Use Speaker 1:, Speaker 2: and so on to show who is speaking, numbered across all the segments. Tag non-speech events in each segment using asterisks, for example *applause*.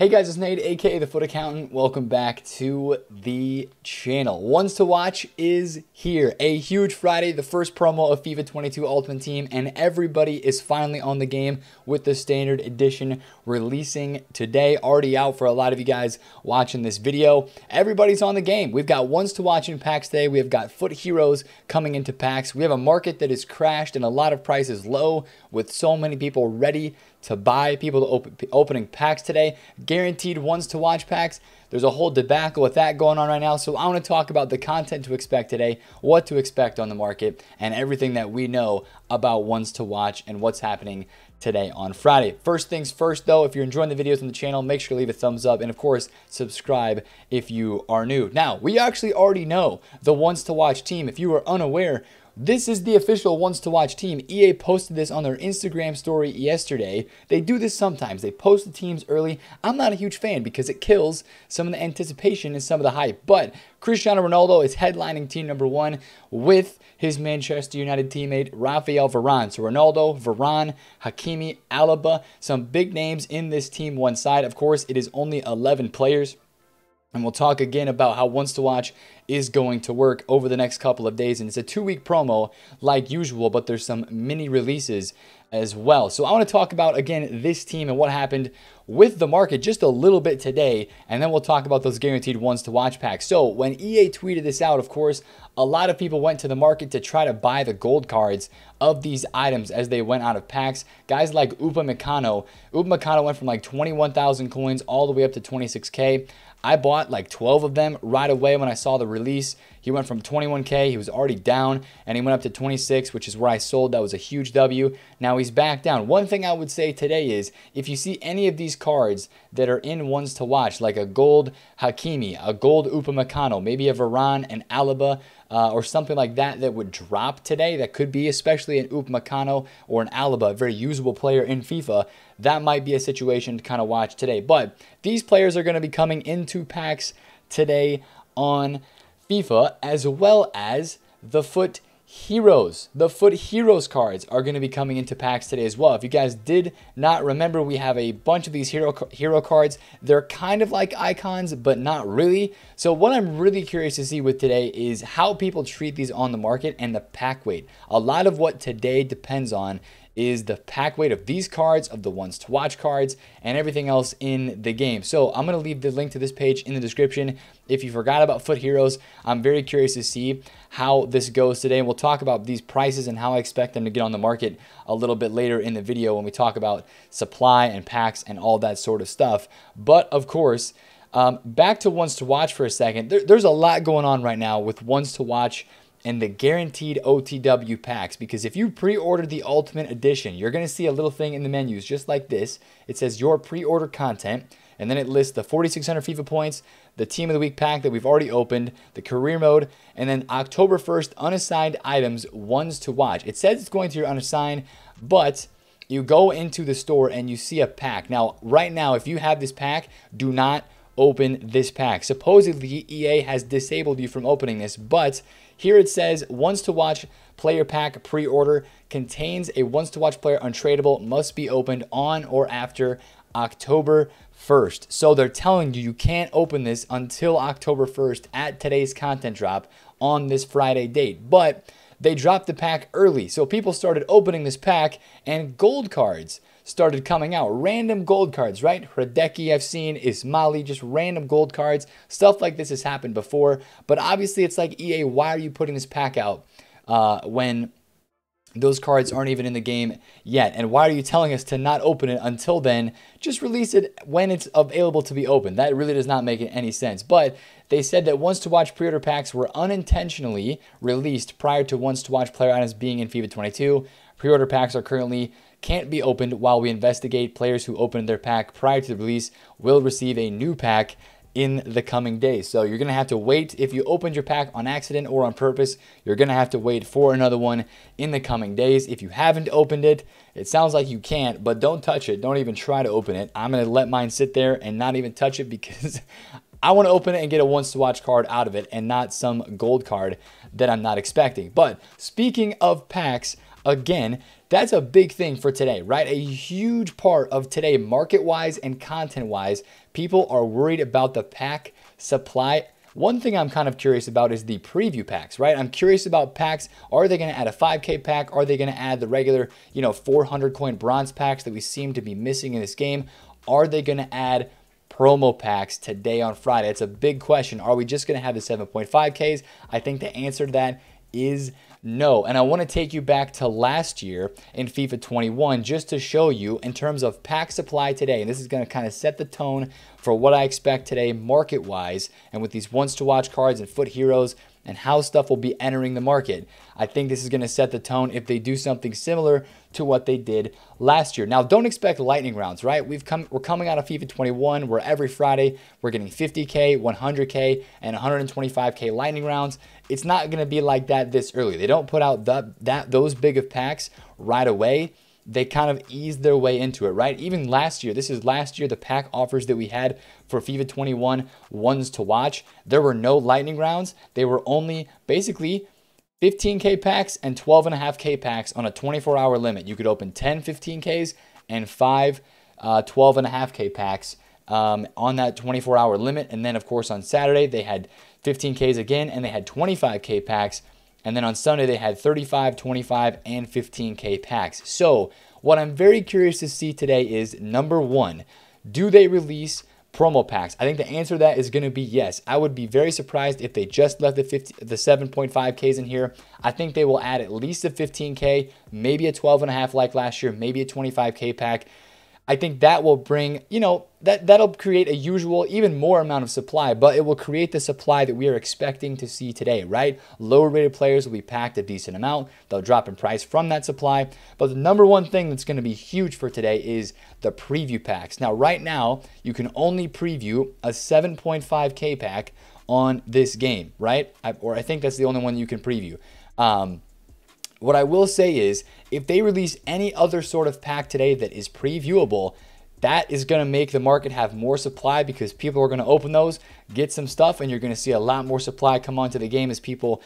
Speaker 1: Hey guys, it's Nate, aka The FUT Accountant. Welcome back to the channel. Ones to watch is here. A huge Friday, the first promo of FIFA 22 Ultimate Team, and everybody is finally on the game with the Standard Edition releasing today. Already out for a lot of you guys watching this video. Everybody's on the game. We've got ones to watch in packs today. We have got FUT Heroes coming into packs. We have a market that is crashed and a lot of prices low with so many people ready to buy, people to open, opening packs today, guaranteed ones to watch packs. There's a whole debacle with that going on right now. So I want to talk about the content to expect today, what to expect on the market, and everything that we know about ones to watch and what's happening today on Friday. First things first though, if you're enjoying the videos on the channel, make sure to leave a thumbs up and of course, subscribe if you are new. Now, we actually already know the ones to watch team. If you are unaware, this is the official ones to watch team. EA posted this on their Instagram story yesterday. They do this sometimes. They post the teams early. I'm not a huge fan because it kills some of the anticipation and some of the hype. But Cristiano Ronaldo is headlining team number one with his Manchester United teammate Rafael Varane. So Ronaldo, Varane, Hakimi, Alaba, some big names in this team one side. Of course, it is only 11 players. And we'll talk again about how Ones to Watch is going to work over the next couple of days. And it's a two week promo like usual, but there's some mini releases as well. So I want to talk about again this team and what happened with the market just a little bit today, and then we'll talk about those guaranteed ones to watch packs. So when EA tweeted this out, of course, a lot of people went to the market to try to buy the gold cards of these items as they went out of packs. Guys like Upamecano, Upamecano went from like 21,000 coins all the way up to 26k. I bought like 12 of them right away when I saw the release. He went from 21K, he was already down, and he went up to 26, which is where I sold. That was a huge W. Now he's back down. One thing I would say today is if you see any of these cards that are in ones to watch, like a gold Hakimi, a gold Upamecano, maybe a Varane, an Alaba, uh, or something like that that would drop today, that could be especially an Upamecano or an Alaba, a very usable player in FIFA, that might be a situation to kind of watch today. But these players are going to be coming into packs today on FIFA, as well as the FUT Heroes. The FUT Heroes cards are going to be coming into packs today as well. If you guys did not remember, we have a bunch of these hero, hero cards. They're kind of like icons, but not really. So what I'm really curious to see with today is how people treat these on the market and the pack weight. A lot of what today depends on is the pack weight of these cards, of the ones to watch cards, and everything else in the game. So I'm going to leave the link to this page in the description. If you forgot about FUT Heroes, I'm very curious to see how this goes today. And we'll talk about these prices and how I expect them to get on the market a little bit later in the video when we talk about supply and packs and all that sort of stuff. But of course, um, back to ones to watch for a second. There, there's a lot going on right now with ones to watch and the guaranteed OTW packs because if you pre-order the Ultimate Edition, you're going to see a little thing in the menus just like this. It says your pre-order content and then it lists the 4600 FIFA points, the team of the week pack that we've already opened, the career mode, and then October 1st unassigned items, ones to watch. It says it's going to your unassigned, but you go into the store and you see a pack. Now, right now, if you have this pack, do not open this pack. Supposedly, EA has disabled you from opening this, but here it says ones to watch player pack pre-order contains a ones to watch player untradeable must be opened on or after October 1st. So they're telling you you can't open this until October 1st at today's content drop on this Friday date. But they dropped the pack early. So people started opening this pack and gold cards started coming out. Random gold cards, right? Hradecky I've seen, Ismali, just random gold cards. Stuff like this has happened before. But obviously it's like, EA, why are you putting this pack out uh, when those cards aren't even in the game yet. And why are you telling us to not open it until then? Just release it when it's available to be opened. That really does not make any sense. But they said that ones to Watch pre-order packs were unintentionally released prior to ones to Watch player items being in FIFA 22. Pre-order packs are currently can't be opened while we investigate. Players who opened their pack prior to the release will receive a new pack in the coming days. So you're going to have to wait. If you opened your pack on accident or on purpose, you're going to have to wait for another one in the coming days. If you haven't opened it, it sounds like you can't, but don't touch it. Don't even try to open it. I'm going to let mine sit there and not even touch it because *laughs* I want to open it and get a ones to watch card out of it and not some gold card that I'm not expecting. But speaking of packs, again, That's a big thing for today, right? A huge part of today, market wise and content wise, people are worried about the pack supply. One thing I'm kind of curious about is the preview packs, right? I'm curious about packs. Are they going to add a 5K pack? Are they going to add the regular, you know, 400 coin bronze packs that we seem to be missing in this game? Are they going to add promo packs today on Friday? It's a big question. Are we just going to have the 7.5Ks? I think the answer to that is no. And I want to take you back to last year in FIFA 21 just to show you in terms of pack supply today. And this is going to kind of set the tone for what I expect today market wise. And with these ones to watch cards and FUT heroes and how stuff will be entering the market. I think this is going to set the tone if they do something similar to what they did last year. Now, don't expect lightning rounds, right? We've come we're coming out of FIFA 21 where every Friday we're getting 50k, 100k, and 125k lightning rounds. It's not going to be like that this early. They don't put out the, that those big of packs right away they kind of eased their way into it, right? Even last year, this is last year, the pack offers that we had for FIFA 21 ones to watch. There were no lightning rounds. They were only basically 15K packs and 12.5K packs on a 24 hour limit. You could open 10 15Ks and five uh, 12.5K packs um, on that 24 hour limit. And then, of course, on Saturday, they had 15Ks again and they had 25K packs and then on Sunday, they had 35, 25, and 15K packs. So, what I'm very curious to see today is number one, do they release promo packs? I think the answer to that is going to be yes. I would be very surprised if they just left the 50, the 7.5Ks in here. I think they will add at least a 15K, maybe a 12.5 like last year, maybe a 25K pack. I think that will bring, you know, that, that'll create a usual, even more amount of supply, but it will create the supply that we are expecting to see today, right? Lower rated players will be packed a decent amount. They'll drop in price from that supply. But the number one thing that's going to be huge for today is the preview packs. Now, right now, you can only preview a 7.5K pack on this game, right? I, or I think that's the only one you can preview. Um, what I will say is, if they release any other sort of pack today that is previewable, that is going to make the market have more supply because people are going to open those, get some stuff, and you're going to see a lot more supply come onto the game as people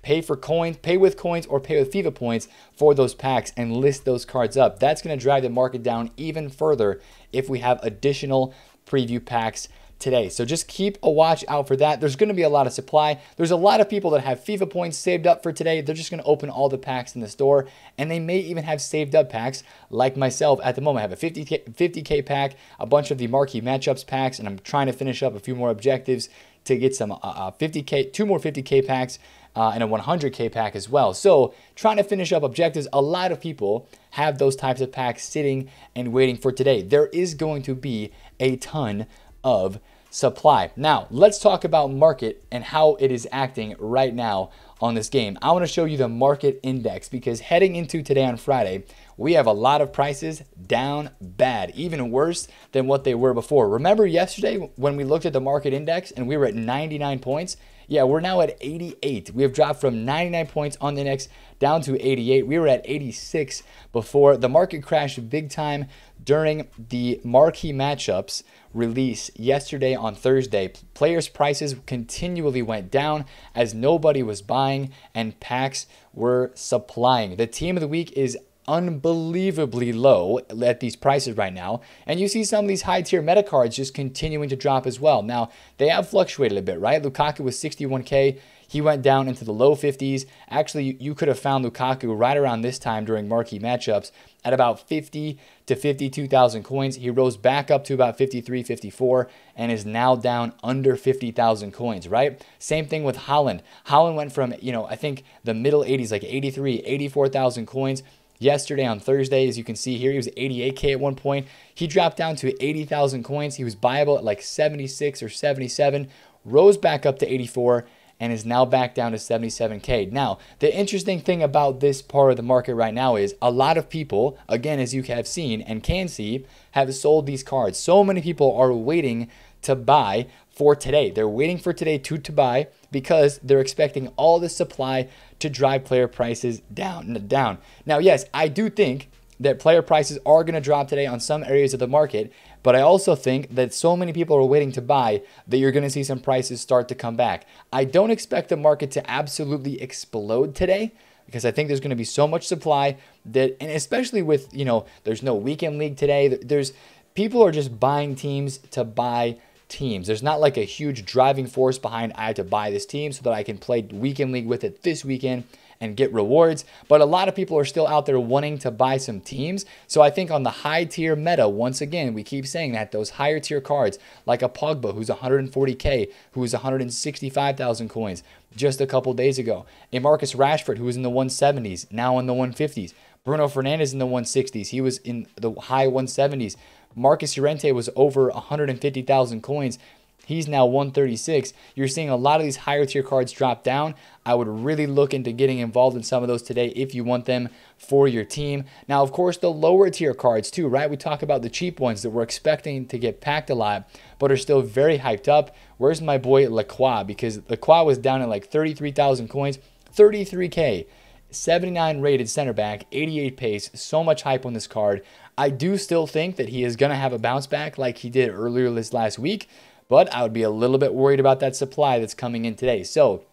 Speaker 1: pay for coins, pay with coins, or pay with FIFA points for those packs and list those cards up. That's going to drive the market down even further if we have additional preview packs today. So just keep a watch out for that. There's going to be a lot of supply. There's a lot of people that have FIFA points saved up for today. They're just going to open all the packs in the store, and they may even have saved up packs like myself at the moment. I have a 50K, 50K pack, a bunch of the marquee matchups packs, and I'm trying to finish up a few more objectives to get some uh, 50K, uh, two more 50K packs. Uh, and a 100k pack as well. So, trying to finish up objectives, a lot of people have those types of packs sitting and waiting for today. There is going to be a ton of supply. Now, let's talk about market and how it is acting right now on this game. I want to show you the market index because heading into today on Friday, we have a lot of prices down bad, even worse than what they were before. Remember yesterday when we looked at the market index and we were at 99 points? Yeah, we're now at 88. We have dropped from 99 points on the index down to 88. We were at 86 before the market crashed big time during the marquee matchups release yesterday on Thursday. Players' prices continually went down as nobody was buying and packs were supplying. The team of the week is unbelievably low at these prices right now. And you see some of these high tier meta cards just continuing to drop as well. Now, they have fluctuated a bit, right? Lukaku was 61K. He went down into the low 50s. Actually, you could have found Lukaku right around this time during marquee matchups at about 50 to 52,000 coins. He rose back up to about 53, 54 and is now down under 50,000 coins, right? Same thing with Haaland. Haaland went from, you know, I think the middle 80s, like 83, 84,000 coins yesterday on Thursday. As you can see here, he was 88K at one point. He dropped down to 80,000 coins. He was buyable at like 76 or 77, rose back up to 84 and is now back down to 77K. Now, the interesting thing about this part of the market right now is a lot of people, again, as you have seen and can see, have sold these cards. So many people are waiting to buy for today. They're waiting for today to, to buy because they're expecting all the supply to drive player prices down. down. Now, yes, I do think that player prices are going to drop today on some areas of the market, but I also think that so many people are waiting to buy that you're going to see some prices start to come back. I don't expect the market to absolutely explode today, because I think there's going to be so much supply that, and especially with, you know, there's no weekend league today. There's people are just buying teams to buy teams. There's not like a huge driving force behind I have to buy this team so that I can play weekend league with it this weekend and get rewards. But a lot of people are still out there wanting to buy some teams. So I think on the high tier meta, once again, we keep saying that those higher tier cards like a Pogba who's 140k, who's 165,000 coins just a couple days ago, a Marcus Rashford who was in the 170s, now in the 150s. Bruno Fernandes in the 160s. He was in the high 170s. Marcos Llorente was over 150,000 coins. He's now 136. You're seeing a lot of these higher tier cards drop down. I would really look into getting involved in some of those today if you want them for your team. Now, of course, the lower tier cards too, right? We talk about the cheap ones that we're expecting to get packed a lot, but are still very hyped up. Where's my boy Lacroix? Because Lacroix was down at like 33,000 coins, 33K. 79 rated center back, 88 pace, so much hype on this card. I do still think that he is going to have a bounce back like he did earlier this last week, but I would be a little bit worried about that supply that's coming in today. So,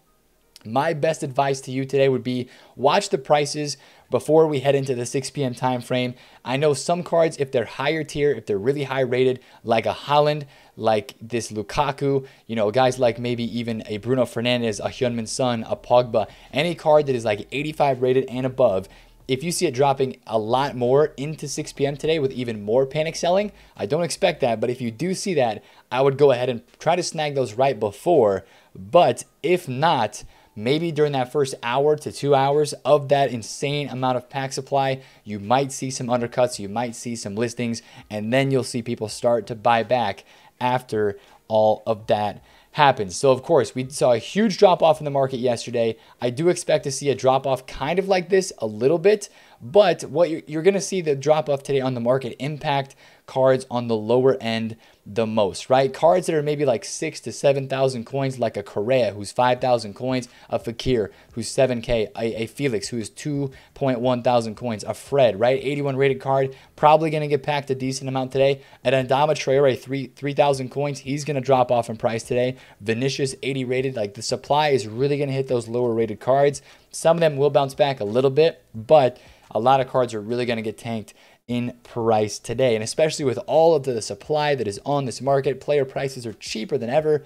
Speaker 1: my best advice to you today would be watch the prices before we head into the 6 p.m. time frame. I know some cards, if they're higher tier, if they're really high rated, like a Haaland, like this Lukaku, you know, guys like maybe even a Bruno Fernandes, a Heung-min Son, a Pogba, any card that is like 85 rated and above, if you see it dropping a lot more into 6 p.m. today with even more panic selling, I don't expect that. But if you do see that, I would go ahead and try to snag those right before. But if not, maybe during that first hour to two hours of that insane amount of pack supply, you might see some undercuts, you might see some listings, and then you'll see people start to buy back after all of that happens. So, of course, we saw a huge drop off in the market yesterday. I do expect to see a drop off kind of like this a little bit, but what you're, you're going to see the drop off today on the market impact cards on the lower end the most, right? Cards that are maybe like six to 7,000 coins, like a Correa, who's 5,000 coins, a Fekir, who's 7K, a, a Felix, who's 2.1 thousand coins, a Fred, right? 81 rated card, probably going to get packed a decent amount today. At Adama Traore, 3,000 3, coins, he's going to drop off in price today. Vinicius, 80 rated, like the supply is really going to hit those lower rated cards. Some of them will bounce back a little bit, but a lot of cards are really going to get tanked in price today. And especially with all of the supply that is on this market, player prices are cheaper than ever.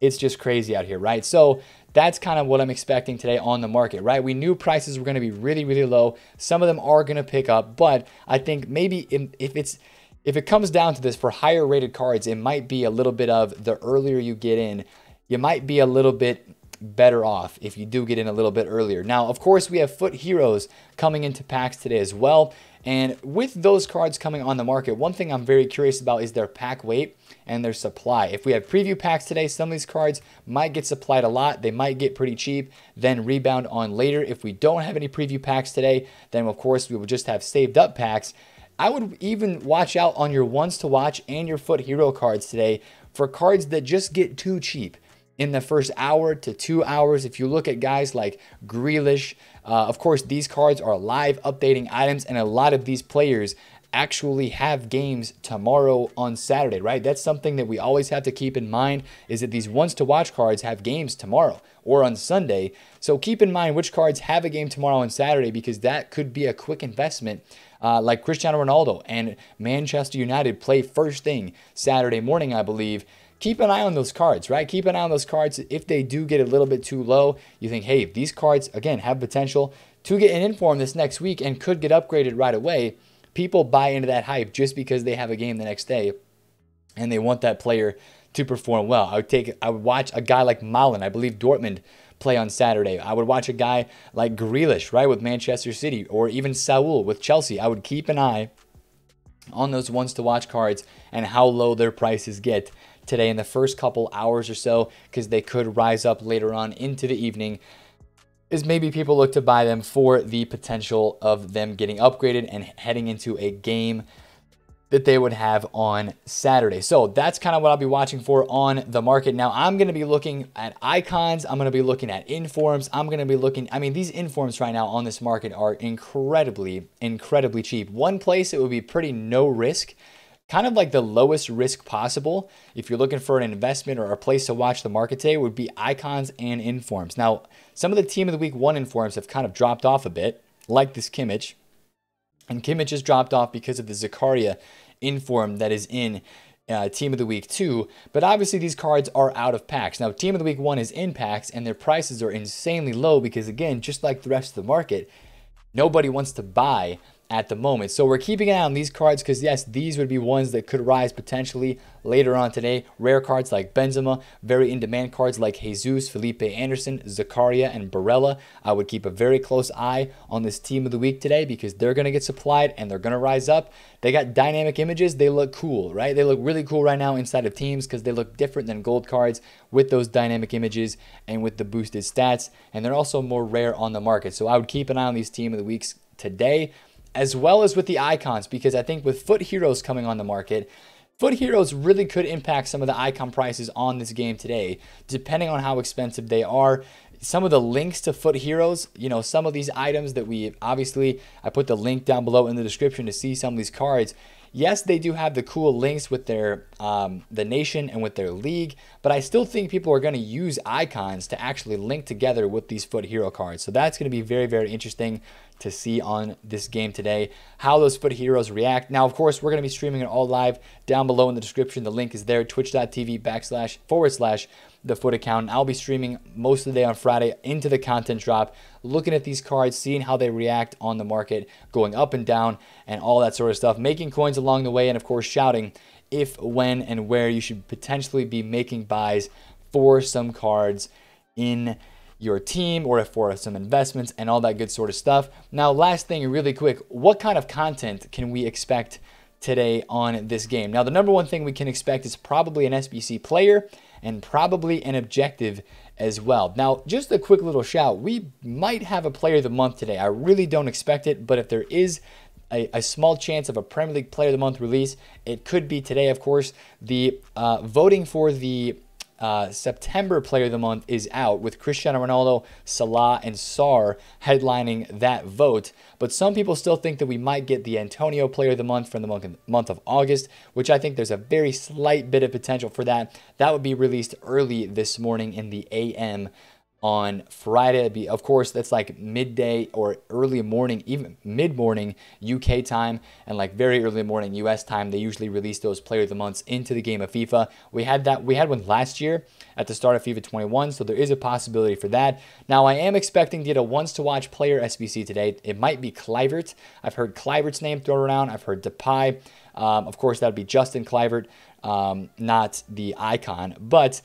Speaker 1: It's just crazy out here, right? So that's kind of what I'm expecting today on the market, right? We knew prices were going to be really, really low. Some of them are going to pick up, but I think maybe if it's if it comes down to this for higher rated cards, it might be a little bit of the earlier you get in, you might be a little bit better off if you do get in a little bit earlier. Now, of course, we have FUT Heroes coming into packs today as well. And with those cards coming on the market, one thing I'm very curious about is their pack weight and their supply. If we have preview packs today, some of these cards might get supplied a lot. They might get pretty cheap, then rebound on later. If we don't have any preview packs today, then of course we will just have saved up packs. I would even watch out on your ones to watch and your FUT hero cards today for cards that just get too cheap in the first hour to two hours. If you look at guys like Grealish, uh, of course, these cards are live updating items, and a lot of these players actually have games tomorrow on Saturday, right? That's something that we always have to keep in mind is that these ones to watch cards have games tomorrow or on Sunday. So keep in mind which cards have a game tomorrow on Saturday because that could be a quick investment. Uh, like Cristiano Ronaldo and Manchester United play first thing Saturday morning, I believe keep an eye on those cards, right? Keep an eye on those cards. If they do get a little bit too low, you think, hey, if these cards, again, have potential to get an inform this next week and could get upgraded right away. People buy into that hype just because they have a game the next day and they want that player to perform well. I would take I would watch a guy like Malen, I believe Dortmund play on Saturday. I would watch a guy like Grealish, right, with Manchester City, or even Saul with Chelsea. I would keep an eye on those ones to watch cards and how low their prices get today in the first couple hours or so because they could rise up later on into the evening is maybe people look to buy them for the potential of them getting upgraded and heading into a game that they would have on Saturday. So that's kind of what I'll be watching for on the market. Now I'm going to be looking at icons. I'm going to be looking at informs. I'm going to be looking, I mean, these informs right now on this market are incredibly, incredibly cheap. One place it would be pretty no risk kind of like the lowest risk possible if you're looking for an investment or a place to watch the market today would be icons and informs. Now, some of the team of the week one informs have kind of dropped off a bit, like this Kimmich. And Kimmich has dropped off because of the Zakaria inform that is in uh, Team of the Week 2. But obviously, these cards are out of packs. Now, Team of the Week 1 is in packs, and their prices are insanely low because, again, just like the rest of the market, nobody wants to buy at the moment. So we're keeping an eye on these cards because yes, these would be ones that could rise potentially later on today. Rare cards like Benzema, very in-demand cards like Jesus, Felipe Anderson, Zakaria, and Barella. I would keep a very close eye on this team of the week today because they're going to get supplied and they're going to rise up. They got dynamic images. They look cool, right? They look really cool right now inside of teams because they look different than gold cards with those dynamic images and with the boosted stats. And they're also more rare on the market. So I would keep an eye on these team of the weeks today as well as with the icons, because I think with FUT Heroes coming on the market, FUT Heroes really could impact some of the icon prices on this game today, depending on how expensive they are. Some of the links to FUT Heroes, you know, some of these items that we obviously, I put the link down below in the description to see some of these cards. Yes, they do have the cool links with their um, the nation and with their league, but I still think people are going to use icons to actually link together with these FUT Hero cards. So that's going to be very, very interesting to see on this game today how those FUT Heroes react. Now, of course, we're going to be streaming it all live down below in the description. The link is there, twitch.tv backslash forward slash the FUT account. I'll be streaming most of the day on Friday into the content drop, looking at these cards, seeing how they react on the market, going up and down, and all that sort of stuff, making coins along the way, and of course, shouting if, when, and where you should potentially be making buys for some cards in your team or for some investments and all that good sort of stuff. Now, last thing, really quick, what kind of content can we expect today on this game? Now, the number one thing we can expect is probably an SBC player and probably an objective as well. Now, just a quick little shout. We might have a player of the month today. I really don't expect it, but if there is a, a, small chance of a Premier League Player of the Month release. It could be today, of course. The uh, voting for the uh, September Player of the Month is out with Cristiano Ronaldo, Salah, and Sarr headlining that vote. But some people still think that we might get the Antonio Player of the Month from the month of August, which I think there's a very slight bit of potential for that. That would be released early this morning in the AM on Friday. Be, of course, that's like midday or early morning, even mid morning UK time, and like very early morning US time. They usually release those player of the months into the game of FIFA. We had that. We had one last year at the start of FIFA 21, so there is a possibility for that. Now, I am expecting to get a ones to watch player SBC today. It might be Kluivert. I've heard Kluivert's name thrown around. I've heard Depay. Um, of course, that'd be Justin Kluivert, um, not the icon, but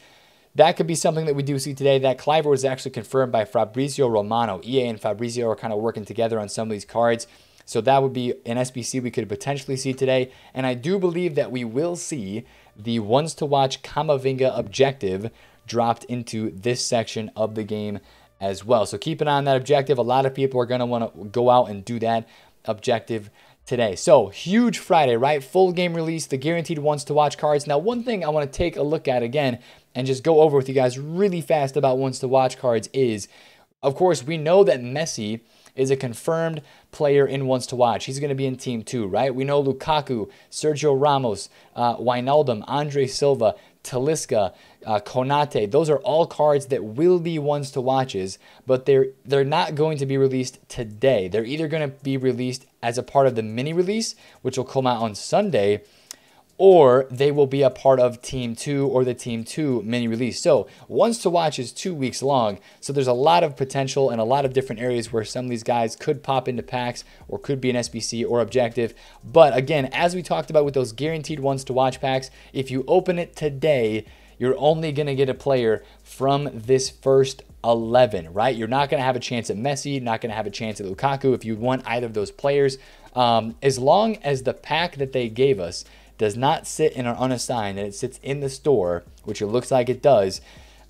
Speaker 1: that could be something that we do see today. That Kluivert was actually confirmed by Fabrizio Romano. EA and Fabrizio are kind of working together on some of these cards. So that would be an SBC we could potentially see today. And I do believe that we will see the ones to watch Kamavinga objective dropped into this section of the game as well. So keep an eye on that objective. A lot of people are going to want to go out and do that objective today. So huge Friday, right? Full game release, the guaranteed ones to watch cards. Now, one thing I want to take a look at again and just go over with you guys really fast about ones to watch cards is, of course, we know that Messi is a confirmed player in ones to watch. He's going to be in team two, right? We know Lukaku, Sergio Ramos, uh, Wijnaldum, Andre Silva, Talisca, uh, Konate. Those are all cards that will be ones to watches, but they're they're not going to be released today. They're either going to be released as a part of the mini release, which will come out on Sunday, or they will be a part of Team 2 or the Team 2 mini release. So, Ones to Watch is two weeks long. So, there's a lot of potential and a lot of different areas where some of these guys could pop into packs or could be an SBC or objective. But again, as we talked about with those guaranteed Ones to Watch packs, if you open it today, you're only going to get a player from this first 11, right? You're not going to have a chance at Messi, not going to have a chance at Lukaku if you want either of those players. Um, as long as the pack that they gave us does not sit in an unassigned and it sits in the store, which it looks like it does,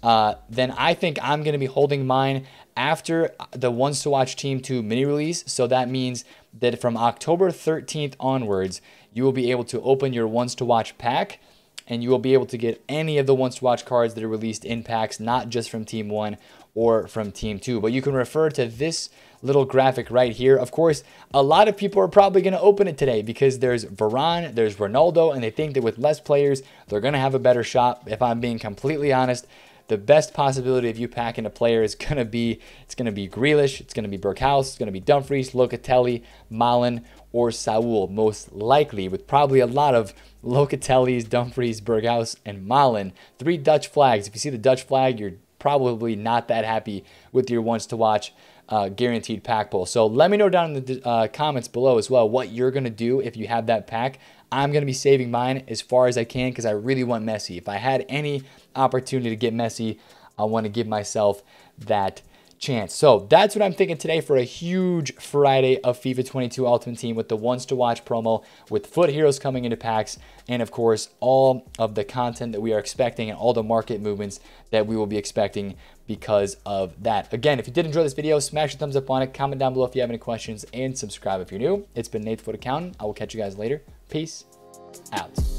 Speaker 1: uh, then I think I'm going to be holding mine after the Ones to Watch Team 2 mini release. So that means that from October 13th onwards, you will be able to open your Ones to Watch pack and you will be able to get any of the ones to watch cards that are released in packs, not just from Team 1 or from Team 2. But you can refer to this little graphic right here. Of course, a lot of people are probably going to open it today because there's Varane, there's Ronaldo, and they think that with less players, they're going to have a better shot. If I'm being completely honest, the best possibility of you packing a player is *laughs* going to be it's going to be Grealish, it's going to be Berghuis, it's going to be Dumfries, Locatelli, Malen, or Saul, most likely, with probably a lot of Locatellis, Dumfries, Berghuis, and Malen. Three Dutch flags. If you see the Dutch flag, you're probably not that happy with your ones to watch uh, guaranteed pack pull. So let me know down in the uh, comments below as well what you're going to do if you have that pack. I'm going to be saving mine as far as I can because I really want Messi. If I had any opportunity to get Messi, I want to give myself that chance. So that's what I'm thinking today for a huge Friday of FIFA 22 Ultimate Team with the ones to watch promo, with FUT Heroes coming into packs, and of course, all of the content that we are expecting and all the market movements that we will be expecting because of that. Again, if you did enjoy this video, smash a thumbs up on it, comment down below if you have any questions, and subscribe if you're new. It's been Nate FUT Accountant. I will catch you guys later. Peace out.